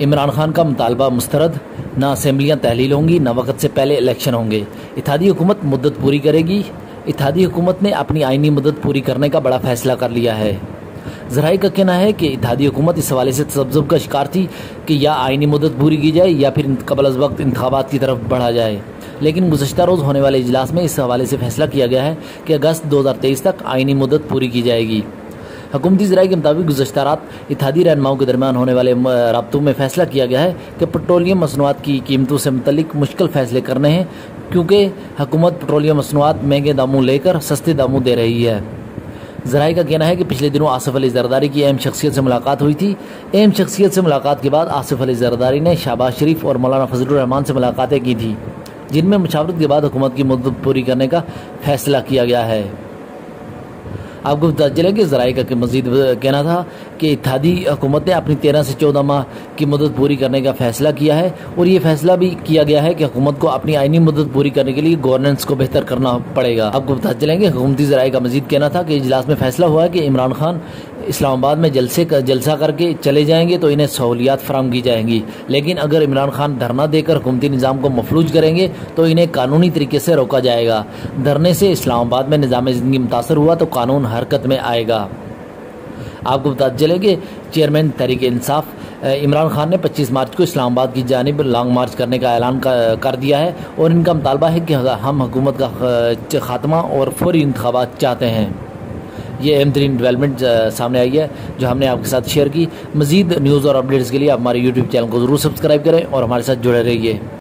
इमरान खान का मुतालबा मुस्तरद। न असम्बलियाँ तहलील होंगी, न वक्त से पहले इलेक्शन होंगे। इतिहादी हुकूमत मुद्दत पूरी करेगी। इतिहादी हुकूमत ने अपनी आइनी मदद पूरी करने का बड़ा फैसला कर लिया है। जराई का कहना है कि इतिहादी हुकूमत इस हवाले से तजब का शिकार थी कि या आइनी मदद पूरी की जाए या फिर कबल अज वक्त इंतबात की तरफ़ बढ़ा जाए। लेकिन गुजशत रोज़ होने वाले इजलास में इस हवाले से फैसला किया गया है कि अगस्त दो हज़ार तेईस तक आइनी मदद पूरी की जाएगी। हुकूमती जराये के मुताबिक गुजशत रात इतिहादी रहनुमाओं के दरमियान होने वाले रबतों में फैसला किया गया है कि पेट्रोलियम मसनूआत की कीमतों से मुतलिक मुश्किल फैसले करने हैं, क्योंकि हुकूमत पेट्रोलियम मसनूआत महँगे दामों लेकर सस्ते दामों दे रही है। जराये का कहना है कि पिछले दिनों आसिफ अली जरदारी की अहम शख्सियत से मुलाकात हुई थी। अहम शख्सियत से मुलाकात के बाद आसिफ अली जरदारी ने शहबाज शरीफ और मौलाना फजलरहमान से मुलाकातें की थी, जिनमें मुशावरत के बाद हुकूमत की मुद्दत पूरी करने का फैसला किया गया है। आपको पता चले कि जराए का मजीद कहना था कि इतिहादी हुकूमत ने अपनी तेरह से चौदह माह की मदद पूरी करने का फैसला किया है और ये फैसला भी किया गया है कि हुकूमत को अपनी आइनी मदद पूरी करने के लिए गवर्नेंस को बेहतर करना पड़ेगा। आपको पता चलेंगे हुकूमती जराए का मजीद कहना था कि इजलास में फैसला हुआ है कि इमरान खान इस्लामाबाद में जलसे कर, जलसा करके चले जाएँगे तो इन्हें सहूलियात फराम की जाएँगी। लेकिन अगर इमरान खान धरना देकर हुकूमती निज़ाम को मफलूज करेंगे तो इन्हें कानूनी तरीके से रोका जाएगा। धरने से इस्लामाबाद में निज़ाम ज़िंदगी मुतासर हुआ तो कानून हरकत में आएगा। आपको बता चले कि चेयरमैन तहरीक इंसाफ इमरान खान ने 25 मार्च को इस्लामाबाद की जानब लॉन्ग मार्च करने का ऐलान कर दिया है, और इनका मुतालबा है कि हम हुकूमत का ख़ात्मा और फौरी इंतबात चाहते हैं। ये अहम तरीन डेवलपमेंट सामने आई है, जो हमने आपके साथ शेयर की। मजीद न्यूज़ और अपडेट्स के लिए आप हमारे यूट्यूब चैनल को ज़रूर सब्सक्राइब करें और हमारे साथ जुड़े रहिए।